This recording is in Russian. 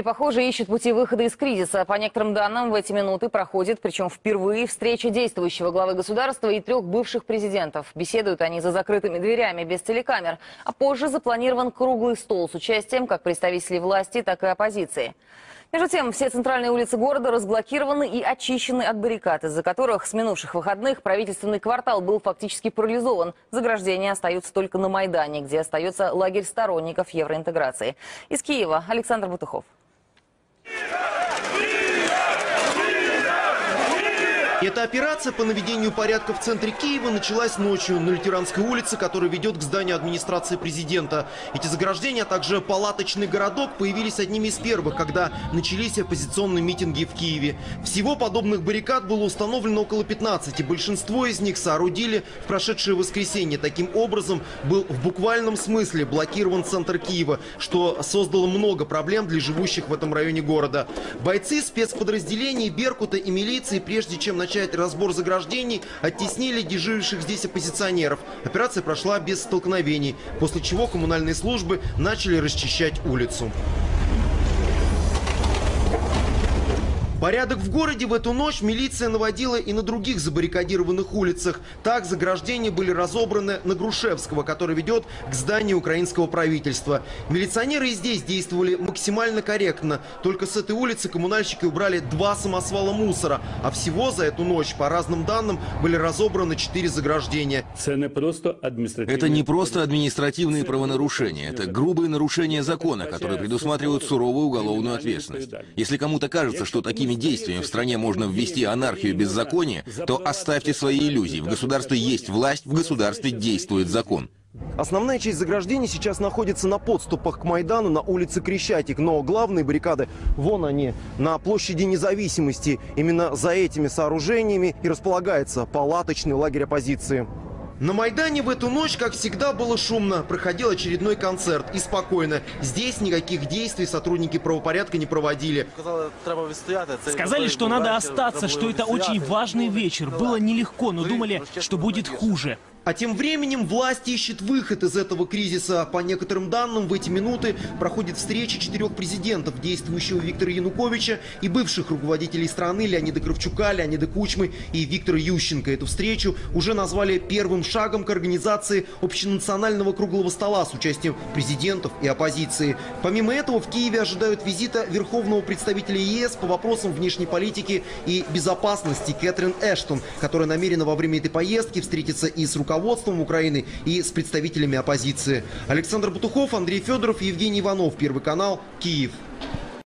Киеве, похоже, ищут пути выхода из кризиса. По некоторым данным, в эти минуты проходит, причем впервые, встреча действующего главы государства и трех бывших президентов. Беседуют они за закрытыми дверями, без телекамер. А позже запланирован круглый стол с участием как представителей власти, так и оппозиции. Между тем, все центральные улицы города разблокированы и очищены от баррикад, из-за которых с минувших выходных правительственный квартал был фактически парализован. Заграждения остаются только на Майдане, где остается лагерь сторонников евроинтеграции. Из Киева Александр Бутухов. Эта операция по наведению порядка в центре Киева началась ночью на Лютеранской улице, которая ведет к зданию администрации президента. Эти заграждения, а также палаточный городок появились одними из первых, когда начались оппозиционные митинги в Киеве. Всего подобных баррикад было установлено около 15, и большинство из них соорудили в прошедшее воскресенье. Таким образом, был в буквальном смысле блокирован центр Киева, что создало много проблем для живущих в этом районе города. Бойцы спецподразделений Беркута и милиции, прежде чем начать начать разбор заграждений, оттеснили дежуривших здесь оппозиционеров. Операция прошла без столкновений, после чего коммунальные службы начали расчищать улицу. Порядок в городе в эту ночь милиция наводила и на других забаррикадированных улицах. Так заграждения были разобраны на Грушевского, который ведет к зданию украинского правительства. Милиционеры и здесь действовали максимально корректно. Только с этой улицы коммунальщики убрали два самосвала мусора. А всего за эту ночь, по разным данным, были разобраны четыре заграждения. Это не просто административные правонарушения. Это грубые нарушения закона, которые предусматривают суровую уголовную ответственность. Если кому-то кажется, что такими такими действиями в стране можно ввести анархию и беззаконие, то оставьте свои иллюзии. В государстве есть власть, в государстве действует закон. Основная часть заграждений сейчас находится на подступах к Майдану на улице Крещатик. Но главные баррикады, вон они, на площади независимости. Именно за этими сооружениями и располагается палаточный лагерь оппозиции. На Майдане в эту ночь, как всегда, было шумно. Проходил очередной концерт. И спокойно. Здесь никаких действий сотрудники правопорядка не проводили. Сказали, что надо остаться, что это очень важный вечер. Было нелегко, но думали, что будет хуже. А тем временем власть ищет выход из этого кризиса. По некоторым данным, в эти минуты проходит встреча четырех президентов, действующего Виктора Януковича и бывших руководителей страны Леонида Кравчука, Леонида Кучмы и Виктора Ющенко. Эту встречу уже назвали первым шагом к организации общенационального круглого стола с участием президентов и оппозиции. Помимо этого, в Киеве ожидают визита верховного представителя ЕС по вопросам внешней политики и безопасности Кэтрин Эштон, которая намерена во время этой поездки встретиться и с руководителем руководством Украины и с представителями оппозиции. Александр Бутухов, Андрей Федоров, Евгений Иванов. Первый канал. Киев.